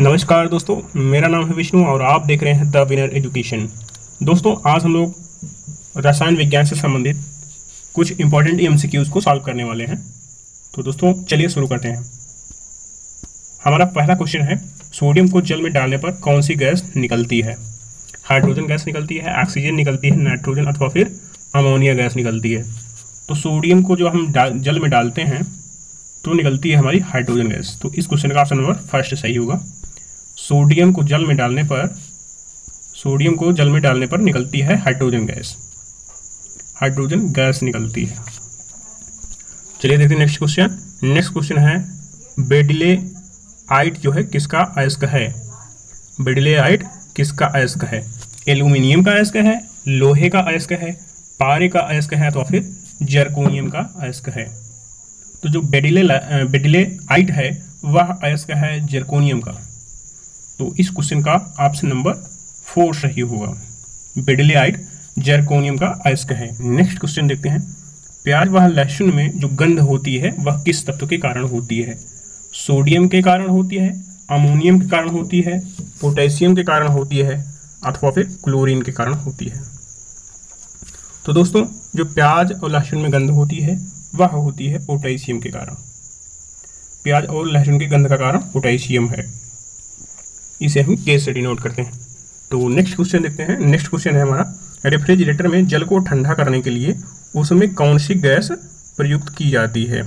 नमस्कार दोस्तों, मेरा नाम है विष्णु और आप देख रहे हैं द विनर एजुकेशन। दोस्तों, आज हम लोग रसायन विज्ञान से संबंधित कुछ इंपॉर्टेंट एम को सॉल्व करने वाले हैं। तो दोस्तों, चलिए शुरू करते हैं। हमारा पहला क्वेश्चन है सोडियम को जल में डालने पर कौन सी गैस निकलती है? हाइड्रोजन गैस निकलती है ऑक्सीजन निकलती है नाइट्रोजन अथवा फिर अमोनिया गैस निकलती है। तो सोडियम को जो हम जल में डालते हैं तो निकलती है हमारी हाइड्रोजन गैस। तो इस क्वेश्चन का ऑप्शन नंबर फ़र्स्ट सही होगा। सोडियम को जल में डालने पर, सोडियम को जल में डालने पर निकलती है हाइड्रोजन गैस। हाइड्रोजन गैस निकलती है। चलिए देखते हैं नेक्स्ट क्वेश्चन नेक्स्ट क्वेश्चन है, बेडिले आइट जो है किसका अयस्क है? बेडिले आइट किसका अयस्क है? एल्यूमिनियम का अयस्क है, लोहे का अयस्क है, पारे का अयस्क है तो फिर जर्कोनियम का अयस्क है। तो जो बेडिले बेडिले आइट है, वह अयस्क है जर्कोनियम का। तो इस क्वेश्चन का ऑप्शन नंबर फोर सही होगा। बेडिलेआइट जर्कोनियम का अयस्क है? नेक्स्ट क्वेश्चन देखते हैं। प्याज व लहसुन में जो गंध होती है, वह किस तत्व के कारण होती है? सोडियम के कारण होती है अमोनियम के कारण होती है पोटेशियम के कारण होती है, अथवा फिर क्लोरीन के कारण होती है। तो दोस्तों, जो प्याज और लहसुन में गंध होती है, वह होती है पोटेशियम के कारण। प्याज और लहसुन के गंध का कारण पोटेशियम है। इसे हम केस स्टडी नोट करते हैं। तो नेक्स्ट क्वेश्चन देखते हैं। नेक्स्ट क्वेश्चन है हमारा रेफ्रिजरेटर में जल को ठंडा करने के लिए उसमें कौन सी गैस प्रयुक्त की जाती है?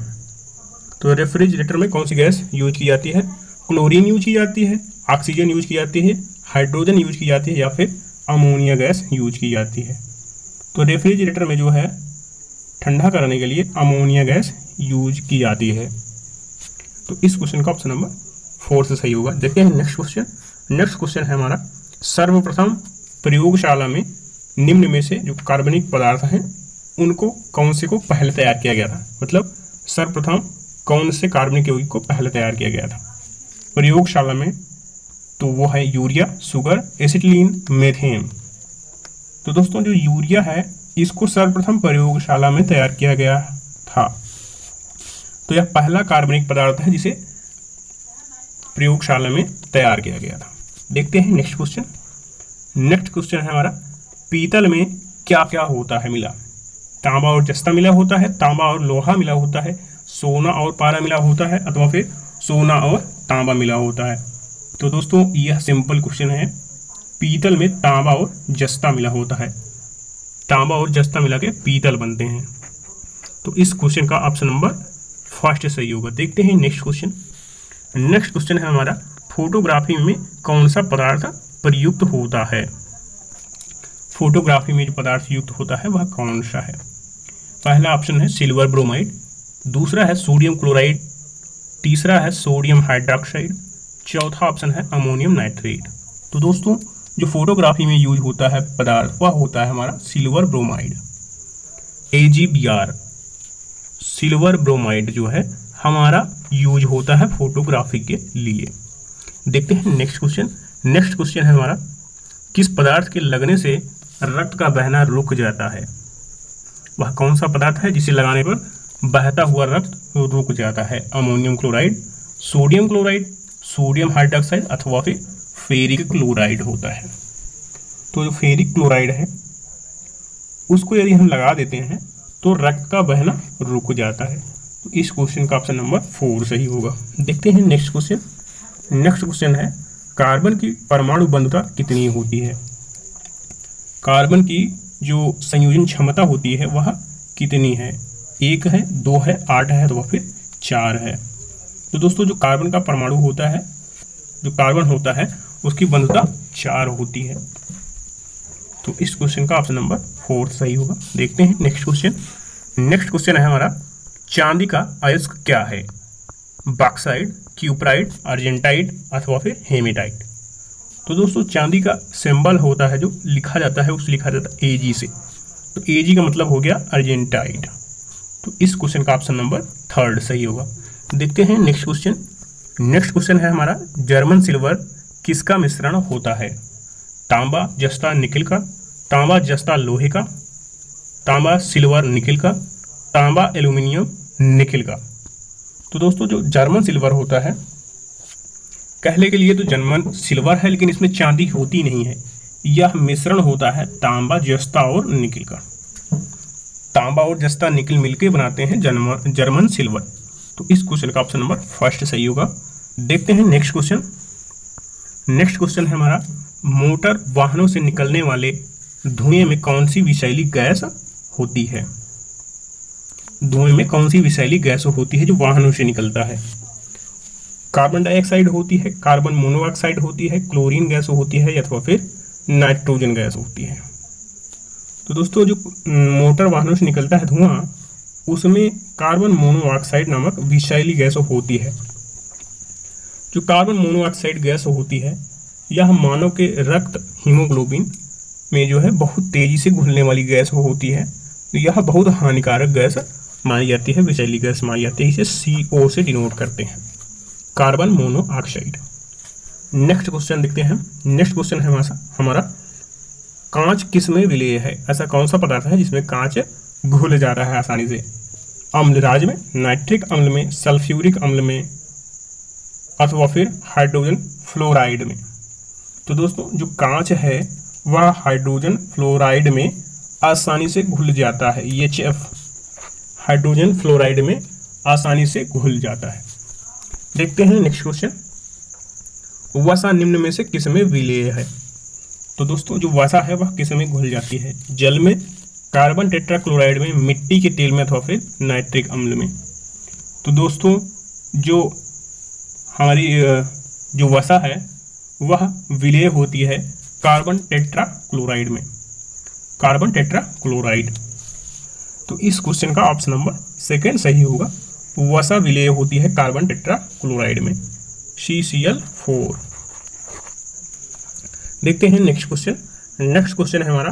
तो रेफ्रिजरेटर में कौन सी गैस यूज़ की जाती है? क्लोरीन यूज़ की जाती है ऑक्सीजन यूज़ की जाती है हाइड्रोजन यूज़ की जाती है या फिर अमोनिया गैस यूज़ की जाती है। तो रेफ्रिजरेटर में जो है, ठंडा करने के लिए अमोनिया गैस यूज़ की जाती है। तो इस क्वेश्चन का ऑप्शन नंबर फोर से सही होगा। देखते हैं नेक्स्ट क्वेश्चन नेक्स्ट क्वेश्चन है हमारा। सर्वप्रथम प्रयोगशाला में निम्न में से जो कार्बनिक पदार्थ हैं, उनको कौन से को पहले तैयार किया गया था? मतलब सर्वप्रथम कौन से कार्बनिक यौगिक को पहले तैयार किया गया था? प्रयोगशाला में तो वो है यूरिया सुगर एसिटिलीन, मेथेन। तो दोस्तों, जो यूरिया है, इसको सर्वप्रथम प्रयोगशाला में तैयार किया गया था। तो यह पहला कार्बनिक पदार्थ है जिसे प्रयोगशाला में तैयार किया गया था। देखते हैं नेक्स्ट क्वेश्चन नेक्स्ट क्वेश्चन है हमारा, पीतल में क्या क्या होता है मिला? तांबा और जस्ता मिला होता है, तांबा और लोहा मिला होता है, सोना और पारा मिला होता है, अथवा फिर सोना और तांबा मिला होता है। तो दोस्तों, यह सिंपल क्वेश्चन है। पीतल में तांबा और जस्ता मिला होता है। तांबा और जस्ता मिला के पीतल बनते हैं। तो इस क्वेश्चन का ऑप्शन नंबर फ़र्स्ट सही होगा। देखते हैं नेक्स्ट क्वेश्चन नेक्स्ट क्वेश्चन है हमारा फोटोग्राफी में कौन सा पदार्थ प्रयुक्त होता है? फोटोग्राफी में जो पदार्थ युक्त होता है, वह कौन सा है? पहला ऑप्शन है सिल्वर ब्रोमाइड, दूसरा है सोडियम क्लोराइड, तीसरा है सोडियम हाइड्रोक्साइड, चौथा ऑप्शन है अमोनियम नाइट्रेट। तो दोस्तों, जो फोटोग्राफी में यूज़ होता है पदार्थ, वह होता है हमारा silver bromide. A G B R silver bromide जो है, हमारा यूज़ होता है फोटोग्राफी के लिए। देखते हैं नेक्स्ट क्वेश्चन नेक्स्ट क्वेश्चन है हमारा, किस पदार्थ के लगने से रक्त का बहना रुक जाता है? वह कौन सा पदार्थ है जिसे लगाने पर बहता हुआ रक्त रुक जाता है? Ammonium chloride sodium chloride sodium hydroxide अथवा फिर फेरिक क्लोराइड होता है। तो जो फेरिक क्लोराइड है, उसको यदि हम लगा देते हैं तो रक्त का बहना रुक जाता है। तो इस क्वेश्चन का ऑप्शन नंबर फोर सही होगा। देखते हैं नेक्स्ट क्वेश्चन नेक्स्ट क्वेश्चन है कार्बन की परमाणु बंधुता कितनी होती है? कार्बन की जो संयोजन क्षमता होती है, वह कितनी है? एक है, दो है, आठ है तो वह फिर चार है। तो दोस्तों, जो कार्बन का परमाणु होता है, जो कार्बन होता है, उसकी बंधुता चार होती है। तो इस क्वेश्चन का ऑप्शन नंबर फोर्थ सही होगा। देखते हैं नेक्स्ट क्वेश्चन नेक्स्ट क्वेश्चन है हमारा, चांदी का अयस्क क्या है? बॉक्साइड क्यूप्राइड, अर्जेंटाइड अथवा फिर हेमेटाइट तो दोस्तों, चांदी का सिंबल होता है जो लिखा जाता है, उस लिखा जाता है एजी से। तो एजी का मतलब हो गया अर्जेंटाइड। तो इस क्वेश्चन का ऑप्शन नंबर थर्ड सही होगा। देखते हैं नेक्स्ट क्वेश्चन। नेक्स्ट क्वेश्चन है हमारा, जर्मन सिल्वर किसका मिश्रण होता है? तांबा, जस्ता निकिल का। तांबा, जस्ता, लोहे का। तांबा, सिल्वर निकिल का। तांबा, एल्यूमिनियम निकिल का। तो दोस्तों, जो जर्मन सिल्वर होता है कहले के लिए तो जर्मन सिल्वर है, लेकिन इसमें चांदी होती नहीं है। यह मिश्रण होता है तांबा, जस्ता और निकिल का। तांबा और जस्ता, निकल मिलकर बनाते हैं जर्मन जर्मन सिल्वर। तो इस क्वेश्चन का ऑप्शन नंबर फ़र्स्ट सही होगा। देखते हैं नेक्स्ट क्वेश्चन नेक्स्ट क्वेश्चन है हमारा, मोटर वाहनों से निकलने वाले धुएँ में कौन सी विषैली गैस होती है? धुएँ में कौन सी विषैली गैस होती है जो वाहनों से निकलता है? कार्बन डाइऑक्साइड होती है कार्बन मोनोऑक्साइड होती है क्लोरीन गैस होती है, अथवा फिर नाइट्रोजन गैस होती है। तो दोस्तों, जो मोटर वाहनों से निकलता है धुआँ, उसमें कार्बन मोनोऑक्साइड नामक विषैली गैस होती है। जो कार्बन मोनोऑक्साइड गैस होती है, यह मानव के रक्त हीमोग्लोबिन में जो है बहुत तेज़ी से घुलने वाली गैस होती है। तो यह बहुत हानिकारक गैस मानी जाती है, विषैली गैस मानी जाती है, इसे सी ओ से डिनोट करते हैं। कार्बन मोनोऑक्साइड नेक्स्ट क्वेश्चन देखते हैं। नेक्स्ट क्वेश्चन है हमारा कांच किसमें विलेय है? ऐसा कौन सा पदार्थ है जिसमें कांच घुल जा रहा है आसानी से? अम्ल राज में नाइट्रिक अम्ल में सल्फ्यूरिक अम्ल में, अथवा फिर हाइड्रोजन फ्लोराइड में। तो दोस्तों, जो कांच है, वह हाइड्रोजन फ्लोराइड में आसानी से घुल जाता है एच एफ़ हाइड्रोजन फ्लोराइड में आसानी से घुल जाता है। देखते हैं नेक्स्ट क्वेश्चन। वसा निम्न में से किसमें विलेय है? तो दोस्तों जो वसा है वह किसमें घुल जाती है? जल में कार्बन टेट्राक्लोराइड में मिट्टी के तेल में अथवा फिर नाइट्रिक अम्ल में। तो दोस्तों जो हमारी जो वसा है वह विलेय होती है कार्बन टेट्राक्लोराइड में। Carbon tetrachloride. तो इस क्वेश्चन का ऑप्शन नंबर सेकेंड सही होगा। वसा विलय होती है कार्बन टेट्राक्लोराइड में। सी सी एल फोर देखते हैं नेक्स्ट क्वेश्चन नेक्स्ट क्वेश्चन है हमारा,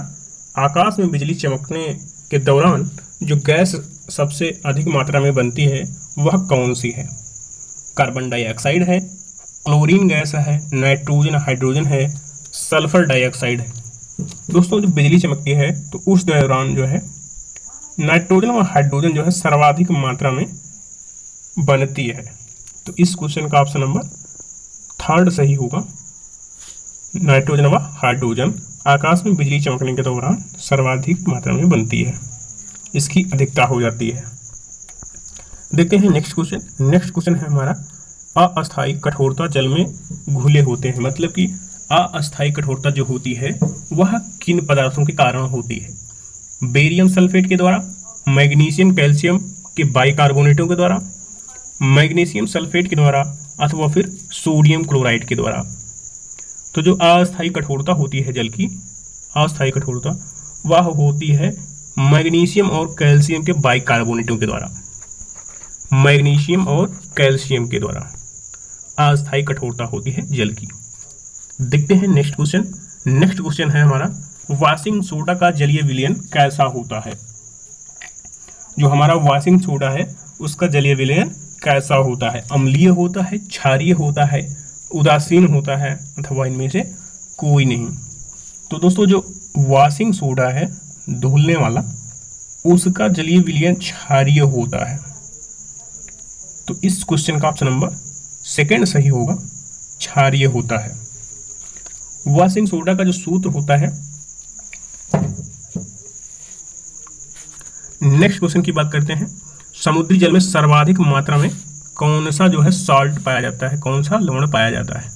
आकाश में बिजली चमकने के दौरान जो गैस सबसे अधिक मात्रा में बनती है, वह कौन सी है? कार्बन डाइऑक्साइड है क्लोरीन गैस है नाइट्रोजन हाइड्रोजन है सल्फ़र डाइऑक्साइड है। दोस्तों, जब बिजली चमकती है तो उस दौरान जो है नाइट्रोजन और हाइड्रोजन जो है सर्वाधिक मात्रा में बनती है। तो इस क्वेश्चन का ऑप्शन नंबर थर्ड सही होगा। नाइट्रोजन व हाइड्रोजन आकाश में बिजली चमकने के दौरान सर्वाधिक मात्रा में बनती है। इसकी अधिकता हो जाती है। देखते हैं नेक्स्ट क्वेश्चन नेक्स्ट क्वेश्चन है हमारा, अस्थायी कठोरता जल में घुले होते हैं। मतलब कि अस्थायी कठोरता जो होती है, वह किन पदार्थों के कारण होती है? बेरियम सल्फेट के द्वारा, मैग्नीशियम, कैल्शियम के बाइकार्बोनेटों के द्वारा, मैग्नीशियम सल्फेट के द्वारा अथवा फिर सोडियम क्लोराइड के द्वारा। तो जो अस्थायी कठोरता होती है जल की, अस्थायी कठोरता, वह होती है मैग्नीशियम और कैल्शियम के बाइकार्बोनेटों के द्वारा। मैग्नीशियम और कैल्शियम के द्वारा अस्थायी कठोरता होती है जल की। देखते हैं नेक्स्ट क्वेश्चन। नेक्स्ट क्वेश्चन है हमारा वाशिंग सोडा का जलीय विलयन कैसा होता है? जो हमारा वाशिंग सोडा है, उसका जलीय विलयन कैसा होता है? अम्लीय होता है, क्षारीय होता है, उदासीन होता है, अथवा इनमें से कोई नहीं। तो दोस्तों, जो वॉशिंग सोडा है, धुलने वाला, उसका जलीय विलयन क्षारीय होता है। तो इस क्वेश्चन का ऑप्शन नंबर सेकंड सही होगा, क्षारीय होता है। वॉशिंग सोडा का जो सूत्र होता है नेक्स्ट क्वेश्चन की बात करते हैं। समुद्री जल में सर्वाधिक मात्रा में कौन सा जो है सॉल्ट पाया जाता है? कौन सा लवण पाया जाता है?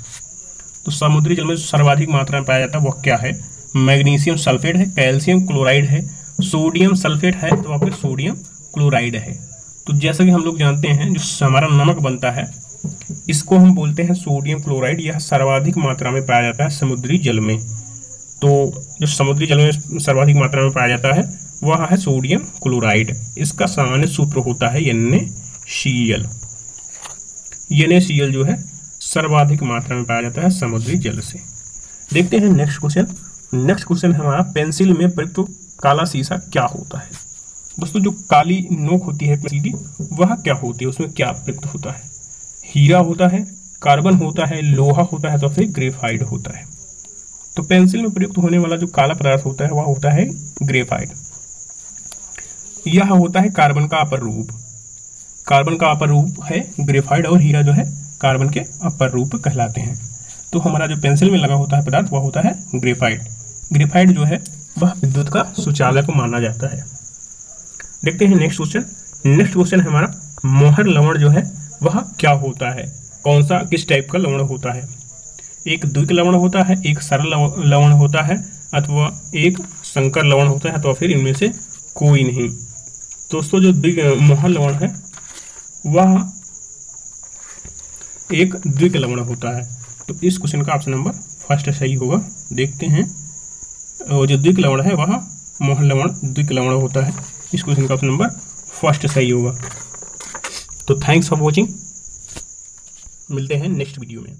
तो समुद्री जल में सर्वाधिक मात्रा में पाया जाता है वह क्या है? मैग्नीशियम सल्फेट है, कैल्शियम क्लोराइड है, सोडियम सल्फेट है तो फिर सोडियम क्लोराइड है। तो जैसा कि हम लोग जानते हैं, जो हमारा नमक बनता है, इसको हम बोलते हैं सोडियम क्लोराइड। यह सर्वाधिक मात्रा में पाया जाता है समुद्री जल में। तो जो समुद्री जल में सर्वाधिक मात्रा में पाया जाता है वह है सोडियम क्लोराइड। इसका सामान्य सूत्र होता है एन सी एल एन जो है, सर्वाधिक मात्रा में पाया जाता है समुद्री जल से। देखते हैं नेक्स्ट क्वेश्चन नेक्स्ट क्वेश्चन हमारा, पेंसिल में प्रयुक्त काला शीशा क्या होता है? दोस्तों, जो काली नोक होती है पेंसिल की, वह क्या होती है? उसमें क्या प्रयुक्त होता है? हीरा होता है, कार्बन होता है, लोहा होता है तो फिर ग्रेफाइड होता है। तो पेंसिल में प्रयुक्त होने वाला जो काला पदार्थ होता है, वह होता है ग्रेफाइड यह होता है कार्बन का अपर रूप। कार्बन का अपर रूप है ग्रेफाइड और हीरा जो है कार्बन के अपर रूप कहलाते हैं। तो हमारा जो पेंसिल में लगा होता है पदार्थ, वह होता है ग्रेफाइड। ग्रेफाइड जो है, वह विद्युत का सुचालक माना जाता है। देखते हैं नेक्स्ट क्वेश्चन। नेक्स्ट क्वेश्चन है हमारा, मोहर लवण जो है, वह क्या होता है? कौन सा, किस टाइप का लवण होता है? एक द्विक लवण होता है, एक सरल लवण होता है, अथवा एक संकर लवण होता है तो फिर इनमें से कोई नहीं। दोस्तों, जो द्विक मोहर लवण है, वह एक द्विक लवण होता है। तो इस क्वेश्चन का ऑप्शन नंबर फ़र्स्ट सही होगा। देखते हैं। जो द्विक लवण है, वह मोहर लवण द्विक लवण होता है। इस क्वेश्चन का ऑप्शन नंबर फ़र्स्ट सही होगा। तो थैंक्स फॉर वॉचिंग मिलते हैं नेक्स्ट वीडियो में।